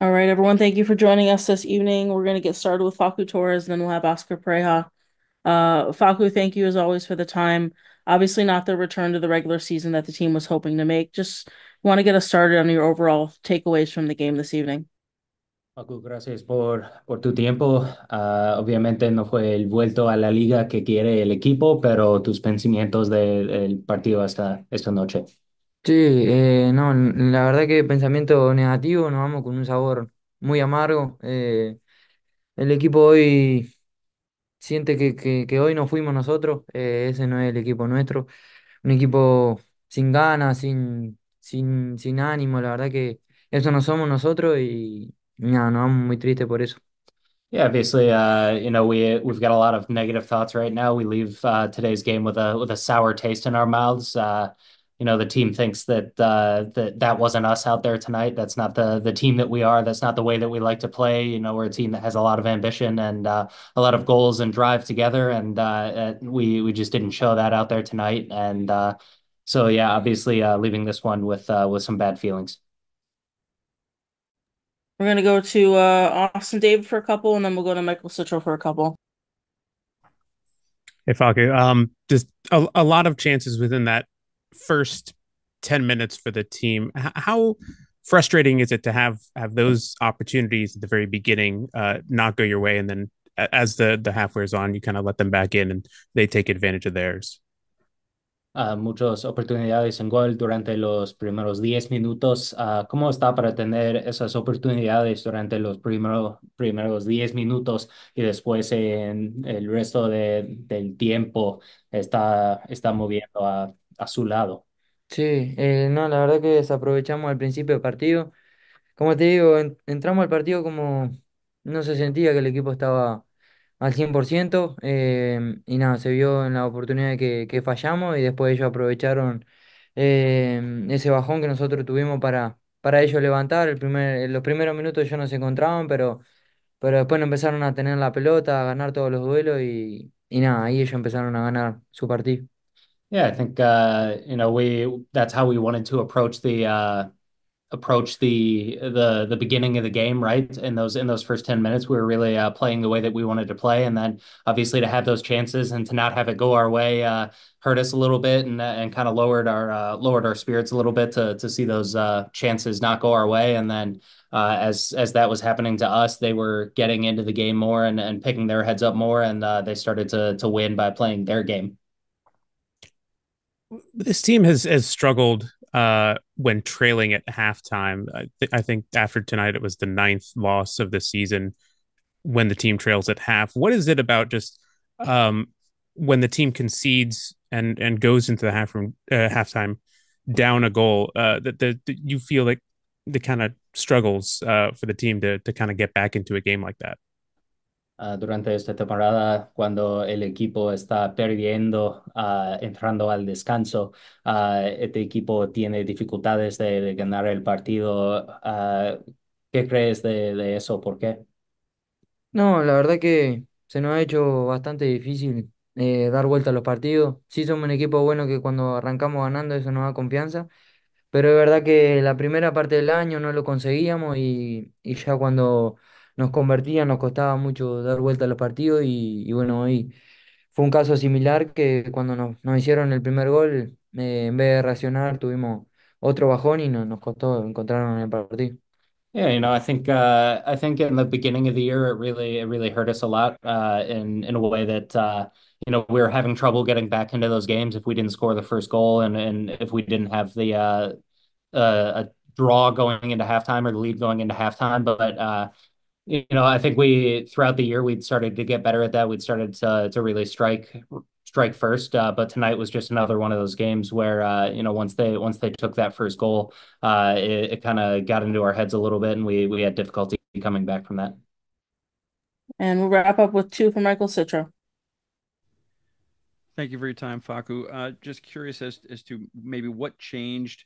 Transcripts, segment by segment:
All right, everyone, thank you for joining us this evening. We're going to get started with Facu Torres, and then we'll have Oscar Pareja. Uh, Facu, thank you as always for the time. Obviously, not the return to the regular season that the team was hoping to make. Just want to get us started on your overall takeaways from the game this evening. Facu, gracias por, por tu tiempo. Ah, obviamente no fue el vuelto a la liga que quiere el equipo, pero tus pensamientos de- del partido esta, esta noche. Sí, eh, no, la verdad que pensamiento negativo, nos vamos con un sabor muy amargo. eh, el equipo hoy siente que, que, que hoy no fuimos nosotros, eh, ese no es el equipo nuestro, un equipo sin ganas, sin, sin, sin ánimo, la verdad que eso no somos nosotros y nada, nos vamos muy tristes por eso. Yeah, obviously, uh, you know, we we've got a lot of negative thoughts right now. We leave uh, today's game with a with a sour taste in our mouths. Uh, you know, the team thinks that uh, that that wasn't us out there tonight. That's not the the team that we are. That's not the way that we like to play. You know, we're a team that has a lot of ambition and uh, a lot of goals and drive together, and uh, uh, we we just didn't show that out there tonight. And uh, so, yeah, obviously, uh, leaving this one with uh, with some bad feelings. We're going to go to uh, Austin David for a couple, and then we'll go to Michael Citro for a couple. Hey, Facu. Um, just a, a lot of chances within that first 10 minutes for the team. How frustrating is it to have have those opportunities at the very beginning uh, not go your way, and then as the the half wears on, you kind of let them back in and they take advantage of theirs? uh, muchas oportunidades en gol durante los primeros 10 minutos. Uh, ¿Cómo está para tener esas oportunidades durante los primero, primeros 10 minutos y después en el resto de, del tiempo está, está moviendo a, a su lado? Sí, eh, no, la verdad que desaprovechamos al principio del partido. Como te digo, en- entramos al partido como no se sentía que el equipo estaba al 100% eh, y nada, se vio en la oportunidad que, que fallamos y después ellos aprovecharon eh, ese bajón que nosotros tuvimos para, para ellos levantar. El primer, los primeros minutos ellos no se encontraban, pero, pero después empezaron a tener la pelota, a ganar todos los duelos y, y nada, ahí ellos empezaron a ganar su partido. Yeah, I think uh, you know we that's how we wanted to approach the uh, approach the the the beginning of the game, right? In those in those first 10 minutes, we were really uh, playing the way that we wanted to play. And then obviously to have those chances and to not have it go our way uh, hurt us a little bit and and kind of lowered our uh, lowered our spirits a little bit to to see those uh, chances not go our way. And then uh, as as that was happening to us, they were getting into the game more and, and picking their heads up more, and uh, they started to to win by playing their game. This team has has struggled uh, when trailing at halftime. I, th- I think after tonight, it was the ninth loss of the season when the team trails at half. What is it about just um, when the team concedes and and goes into the half room uh, halftime down a goal uh, that, that, that you feel like the kind of struggles uh, for the team to to kind of get back into a game like that? Uh, durante esta temporada cuando el equipo está perdiendo, uh, entrando al descanso. Uh, este equipo tiene dificultades de, de ganar el partido. ¿Qué crees de, de eso? ¿Por qué? No, la verdad que se nos ha hecho bastante difícil eh, dar vuelta a los partidos. Sí somos un equipo bueno que cuando arrancamos ganando eso nos da confianza, pero es verdad que la primera parte del año no lo conseguíamos y, y ya cuando nos convertían nos costaba mucho dar vuelta a los partidos y, y bueno, hoy fue un caso similar que cuando nos, nos hicieron el primer gol, eh, en vez de reaccionar tuvimos otro bajón y no- nos costó encontrarnos en el partido. Yeah, you know, I think uh, I think in the beginning of the year, it really it really hurt us a lot uh, in in a way that uh, you know we were having trouble getting back into those games if we didn't score the first goal and and if we didn't have the uh, uh, a draw going into halftime or the lead going into halftime. But uh, you know, I think we throughout the year we'd started to get better at that. We'd started to to really strike strike first. Uh, but tonight was just another one of those games where uh, you know once they once they took that first goal, uh, it, it kind of got into our heads a little bit, and we we had difficulty coming back from that. And we'll wrap up with two from Michael Citro. Thank you for your time, Facu. Uh, just curious as as to maybe what changed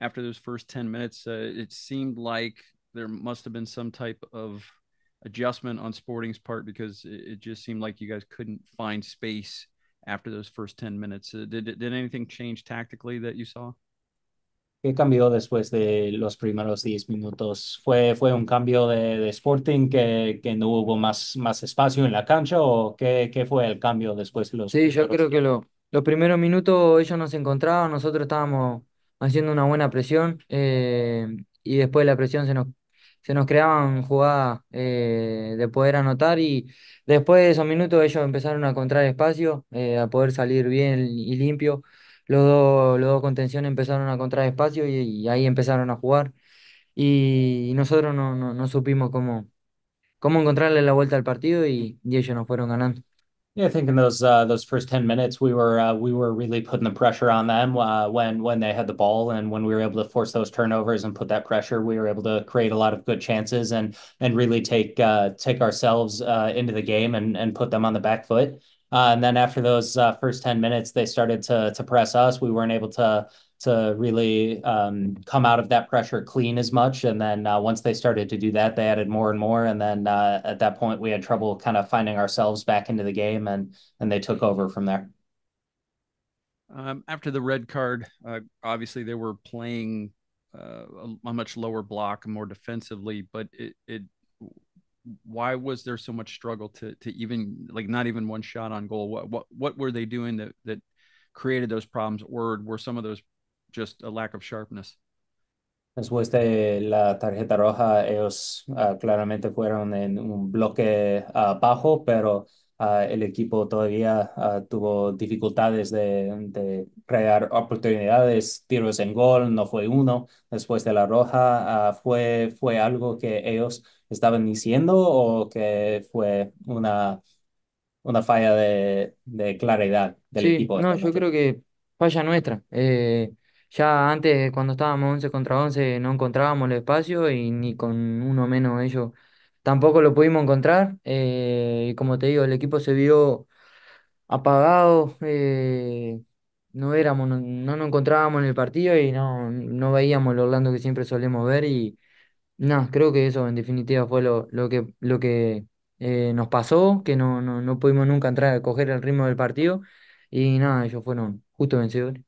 after those first ten minutes. Uh, it seemed like there must have been some type of adjustment on Sporting's part because it, it just seemed like you guys couldn't find space after those first 10 minutes. Uh, did, did anything change tactically that you saw? ¿Qué cambió después de los primeros 10 minutos? ¿Fue, fue un cambio de, de Sporting que, que, no hubo más, más espacio en la cancha o qué, qué fue el cambio después de los Sí, yo primeros? creo que lo, los primeros minutos ellos nos encontraban, nosotros estábamos haciendo una buena presión eh, y después de la presión se nos, se nos creaban jugadas eh, de poder anotar y después de esos minutos ellos empezaron a encontrar espacio, eh, a poder salir bien y limpio. Los dos, los dos contención empezaron a encontrar espacio y, y ahí empezaron a jugar y, nosotros no, no, no supimos cómo, cómo encontrarle la vuelta al partido y, y ellos nos fueron ganando. Yeah, I think in those uh, those first ten minutes, we were uh, we were really putting the pressure on them uh, when when they had the ball, and when we were able to force those turnovers and put that pressure, we were able to create a lot of good chances and and really take uh, take ourselves uh, into the game and and put them on the back foot. Uh, and then after those first ten minutes, they started to to press us. We weren't able to to really um, come out of that pressure clean as much. And then uh, once they started to do that, they added more and more. And then uh, at that point, we had trouble kind of finding ourselves back into the game, and and they took over from there. Um, after the red card, uh, obviously they were playing uh, a, a, much lower block, more defensively. But it, it, why was there so much struggle to to even like not even one shot on goal? What what what were they doing that that created those problems, or were some of those just a lack of sharpness. Después de la tarjeta roja, ellos uh, claramente fueron en un bloque uh, bajo, pero uh, el equipo todavía tuvo dificultades de, de, crear oportunidades, tiros en gol, no fue uno. Después de la roja, ¿fue, ¿fue algo que ellos estaban diciendo o que fue una, una falla de, de claridad del sí, equipo? No, yo creo que falla nuestra. Eh, ya antes, cuando estábamos 11 contra 11, no encontrábamos el espacio y ni con uno menos ellos tampoco lo pudimos encontrar. Eh, y como te digo, el equipo se vio apagado, eh, no éramos, no, no, nos encontrábamos en el partido y no, no veíamos el Orlando que siempre solemos ver. Y no, creo que eso en definitiva fue lo, lo que, lo que eh, nos pasó, que no, no, no pudimos nunca entrar a coger el ritmo del partido. Y nada, ellos fueron justo vencedores.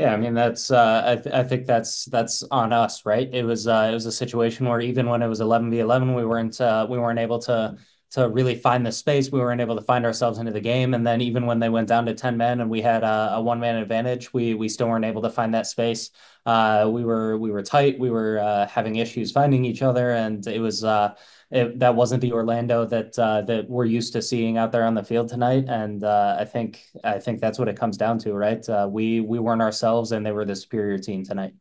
Yeah, I mean that's uh, I th I think that's that's on us, right? It was uh, it was a situation where even when it was eleven v eleven, we weren't uh, we weren't able to to really find the space. We weren't able to find ourselves into the game, and then even when they went down to ten men and we had a, a one man advantage, we we still weren't able to find that space. Uh, we were we were tight. We were uh, having issues finding each other, and it was uh, it, that wasn't the Orlando that uh, that we're used to seeing out there on the field tonight. And uh, I think I think that's what it comes down to, right? Uh, we we weren't ourselves, and they were the superior team tonight.